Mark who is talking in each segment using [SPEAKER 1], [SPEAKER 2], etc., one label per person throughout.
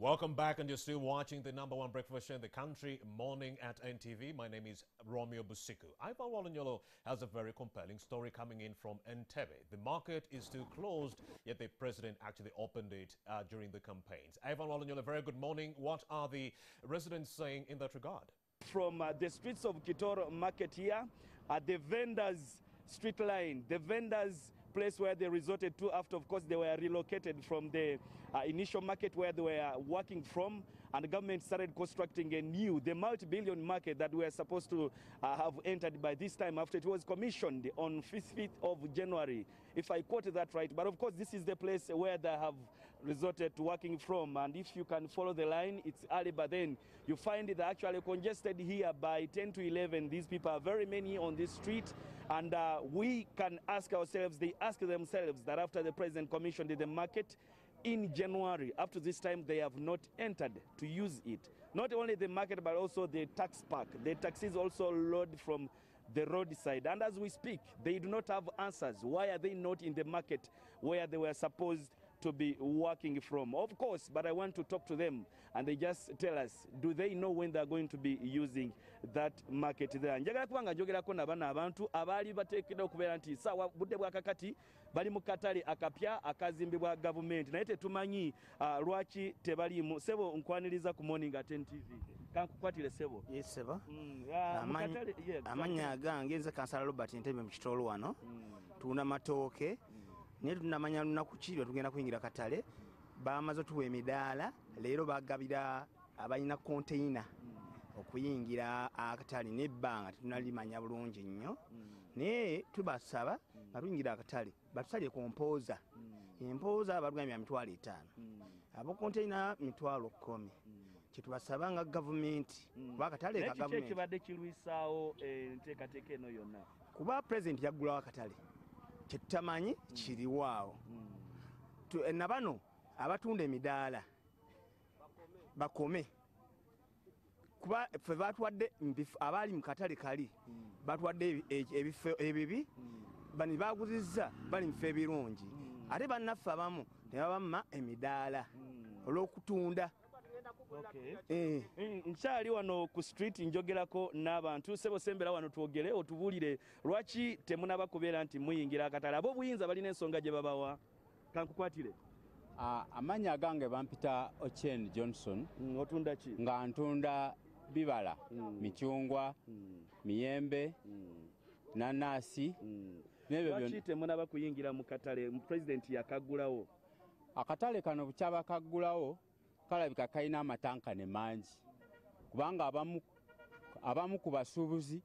[SPEAKER 1] Welcome back, and you're still watching the number one breakfast show in the country, Morning at NTV. My name is Romeo Busiku. Ivan Walanyolo has a very compelling story coming in from Entebbe. The market is still closed, yet the president actually opened it uh, during the campaigns. Ivan Walanyolo, very good morning. What are the residents saying in that regard?
[SPEAKER 2] From uh, the streets of Kitoro Market here, at the vendors' street line, the vendors' place where they resorted to after, of course, they were relocated from the uh, initial market where they were working from, and the government started constructing a new, the multi-billion market that we are supposed to uh, have entered by this time after it was commissioned on 5th of January, if I quoted that right. But of course, this is the place where they have resorted to working from, and if you can follow the line, it's early, but then you find it actually congested here by 10 to 11. These people are very many on this street, and uh, we can ask ourselves, they ask themselves that after the president commissioned the market in January, up to this time, they have not entered to use it. Not only the market, but also the tax park. The taxis also load from the roadside. And as we speak, they do not have answers. Why are they not in the market where they were supposed to be working from. Of course, but I want to talk to them and they just tell us, do they know when they're going to be using that market there? njagala kuba nga njogerako na bano abantu abaali bateekeddwa okubeera nti saawa budde bwa kakati bali mu katale akapya akazimbibwa gavumenti. Naye tetumanyi uh, lwaki tebaliimu. Sebo nkwaniriza ku morning at tv kankukwatire sebo.
[SPEAKER 3] Yeseba
[SPEAKER 2] Mm, ah, mu
[SPEAKER 3] Amanyi-
[SPEAKER 2] yeah,
[SPEAKER 3] amanya agange nze kansala robert ntebe mu kitolo wano. Tuna matooke naye tunamanya lunaku ki lwe tugenda kuyingira katale? Bamaze otuwa emidaala leero bagabira abalina konteina okuyingira akatale nebbanga tetunalimanya bulungi nnyo. Naye tubasaba nga tuyingira akatale batusalye kompooza empooza balugambya mitwalo etaano. Abokonteina mitwalo kumi. Kyetubasaba nga gavumenti kuba akatale
[SPEAKER 2] ekibadde kirwisaawo enteekateeka eno yonna?
[SPEAKER 3] Kuba pulezidenti yaggulawo akatale kyetutamanyi kiriwaawo. Eh, na bano abatunda emidaala bakome. Kuba ffe batwadde mubifo- abaali mu katale kali batwadde ebi- e- ebifo ebibi bani baguzizza bali mufo ebirungi. Ate bannaffe abamu nebabamma emidaala olw'okutunda
[SPEAKER 2] nkyali wano ku street njogerako n'abantu. Sebo sembera wano twogere otubuulire. Lwaki temunaba kubeera nti muyingira akatale? Abo obuyinza balina ensonga gye babawa? Kankukwatire.
[SPEAKER 4] Amannya agange bampita ochen johnson
[SPEAKER 2] Mm, otunda ki?
[SPEAKER 4] nga ntunda bibala
[SPEAKER 2] Mm.
[SPEAKER 4] micungwa
[SPEAKER 2] Mm,
[SPEAKER 4] miyembe nanasi
[SPEAKER 2] lwaki temunaba kuyingira mu katale? Pulezidenti yakagulawo
[SPEAKER 4] akatale kano bukyaba kaggulawo kalabika kalina amatankane mangi. Kubanga abamu, abamu ku basuubuzi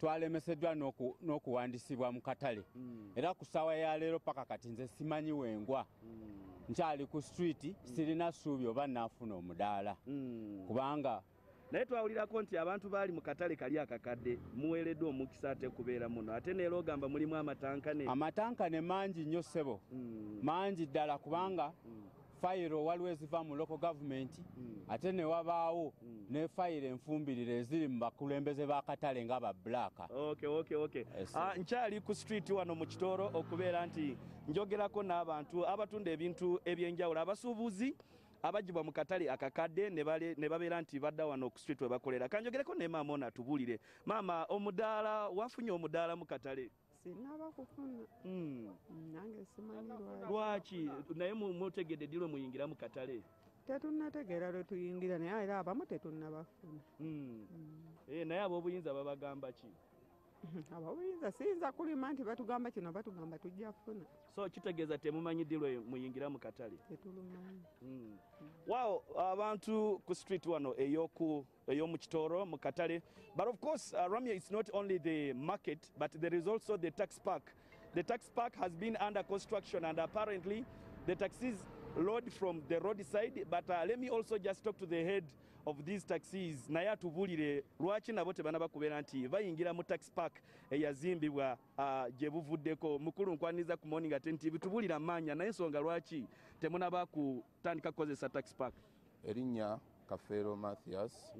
[SPEAKER 4] twalemeseddwa n'oku- n'okuwandisibwa mu katale.
[SPEAKER 2] Mm,
[SPEAKER 4] era ku ssaawa ya leero paka kati nze simanyi wengwa.
[SPEAKER 2] Mm,
[SPEAKER 4] nkyali ku streeti sirina ssuubi oba naafuna omudaala.
[SPEAKER 2] Mm.
[SPEAKER 4] kubanga
[SPEAKER 2] naye twawulirako nti abantu baali mu katale kali akakadde muweereddwa omukisa ate kubeera muno. Ate neera ogamba mulimu amatankane
[SPEAKER 4] amatankane mangi nnyo ssebo.
[SPEAKER 2] Mm,
[SPEAKER 4] mangi ddala kubanga
[SPEAKER 2] mm,
[SPEAKER 4] fayiro waliwo eziva mu local gavumenti
[SPEAKER 2] Mm.
[SPEAKER 4] ate ne wabaawo
[SPEAKER 2] Mm.
[SPEAKER 4] ne fayiro enfumbirire eziri mu bakulembeze b'akatale nga ba blaaka
[SPEAKER 2] okay, okay, okay.
[SPEAKER 4] Yes,
[SPEAKER 2] Ah, nkyali ku street wano mu kitoro okubeera nti njogerako n'abantu abatunda ebintu ebyenjawulo abasuubuzi abagibwa mu katale akakadde ne babeera nti badda wano ku street we bakolera kanjogereko ne maama ono atubuulire maama omudaala wafunye omudaala mu katale
[SPEAKER 5] sinaba kufuna
[SPEAKER 2] Mm.
[SPEAKER 5] nange simanyi lwaki?
[SPEAKER 2] Naye mu- mutegedde ddi lwe muyingira mu katale.
[SPEAKER 5] Tetunnategeera lwe tuyingira naye era abamu tetunnabafuna.
[SPEAKER 2] Mm. Eh, naye ab'obuyinza babagamba ki
[SPEAKER 5] abawuyinza siyinza kulima nti batugamba kino batugamba tujjafuna
[SPEAKER 2] so kitegeeza temumanyi ddi lwe muyingira mu katale?
[SPEAKER 5] Tetulumanyi
[SPEAKER 2] Mm. waawo abantu ku street wano eyoku ey'omu kitoro mu katale. But of course uh, ramia is not only the market but there is also the tax park. The tax park has been under construction and apparently the taxis load from the roadside. But uh, let me also just talk to the head of these taxis. Naye atubuulire lwaki nabo tebanaba kubeera nti bayingira mu tax park eyazimbibwa uh, gye buvuddeko? Mukulu nkwaniriza ku morning at tv tubuulira amaanya naye ensonga lwaki temunaba kutandika kukozesa tax park?
[SPEAKER 6] Erinnya kafeero mathias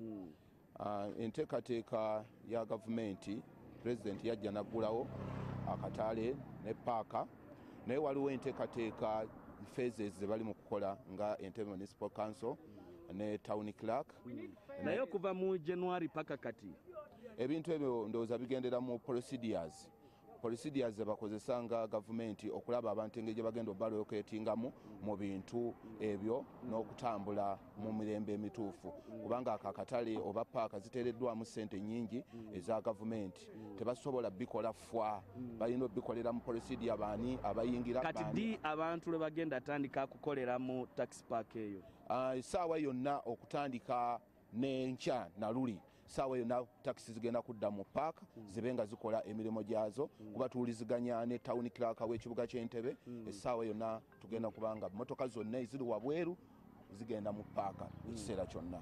[SPEAKER 6] Ah, enteekateeka ya gavumenti pulezidenti yajja naggulawo akatale ne paaka. Naye waliwo enteekateeka phases ze bali mu kukola nga entebe municipal council ne town clerk.
[SPEAKER 2] Naye okuva mu january paka kati.
[SPEAKER 6] Ebintu ebyo ndowooza bigendera mu procedures procedures zebakozesa nga gavumenti okulaba abantu engeri gye bagenda obaloketingamu mu bintu ebyo n'okutambula mu mirembe emituufu. Kubanga ako akatale oba paaka ziteereddwamu sente nyingi eza gavumenti tebasobola bikola fwa. Balina obikolera mu procedure baani abayingira
[SPEAKER 2] kati ddi abantu lwe bagenda atandika kukolera mu tax park eyo?
[SPEAKER 6] Ah, essaawa yonna okutandika n'enkya naluli saawa yonna takisi zigenda kudda mu paaka zibe nga zikola emirimu gyazo. Kuba tuwuliziganya ne tawuni kiraka w'ekibuga ky'entebe. Essaawa yonna tugenda kubanga motoka zonna eziri wabweru zigenda mu paaka ekiseera kyonna.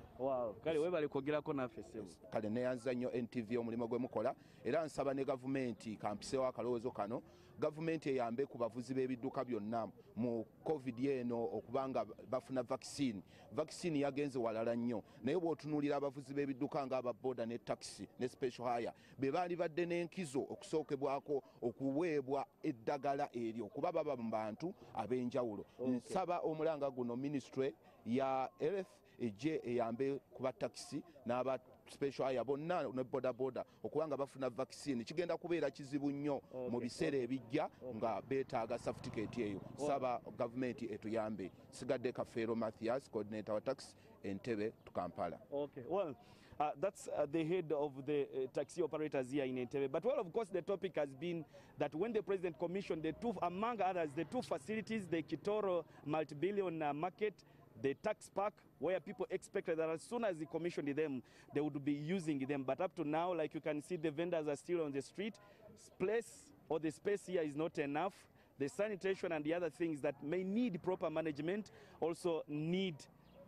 [SPEAKER 2] Kale webale kwogerako naffe sebo
[SPEAKER 6] kale neyanza nnyo ntv omulimu gwe mukola era nsaba ne gavumenti kampisewo akalowoozo kano gavumenti eyambe ku bavuzi b'ebidduka byonna mu covid eno okubanga bafuna vakisini vakisini yagenze walala nnyo. Naye bw'otunuulira abavuzi b'ebidduka ng'ababoda ne takisi ne special hire be baali badde n'enkizo okusookebwako okuweebwa eddagala eryo kuba baba mu bantu ab'enjawulo. Nsaba omulanga guno ministry ya health ejje eyambe ku batakisi n'aba special eye bonna ne bodaboda. Okubanga bafuna vaccine. Kigenda kubeera kizibu nnyo mu biseera ebijja nga beetaaga safutiketi eyo. Saba gavumenti etuyambe. Sigadde kafeero mathias coordinator wa tax entebe tukampala.
[SPEAKER 2] Okay, well, uh, that's uh, the head of the uh, taxi operators here in Entebbe. But well, of course, the topic has been that when the president commissioned the two, among others, the two facilities, the Kitoro multi-billion uh, market, the tax park, where people expected that as soon as he commissioned them, they would be using them. But up to now, like you can see, the vendors are still on the street. Place or the space here is not enough. The sanitation and the other things that may need proper management also need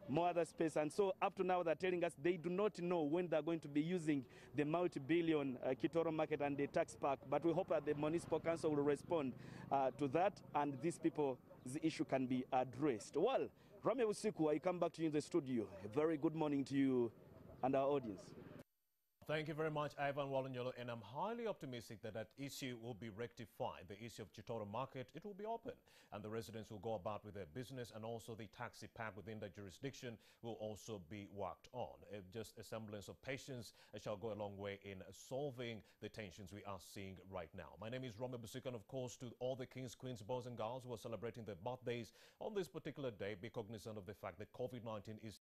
[SPEAKER 2] more other space. And so up to now, they're telling us they do not know when they're going to be using the multi-billion uh, Kitoro market and the tax park. But we hope that the municipal council will respond uh, to that and these people's issue can be addressed. Well, Rami Usiku, I come back to you in the studio. A very good morning to you and our audience.
[SPEAKER 1] Thank you very much, Ivan Walanyolo, and I'm highly optimistic that that issue will be rectified. The issue of Chitoro Market, it will be open, and the residents will go about with their business, and also the taxi park within the jurisdiction will also be worked on. Just a semblance of patience shall go a long way in solving the tensions we are seeing right now. My name is Romy Busika, and of course, to all the kings, queens, boys, and girls who are celebrating their birthdays on this particular day, be cognizant of the fact that COVID 19 is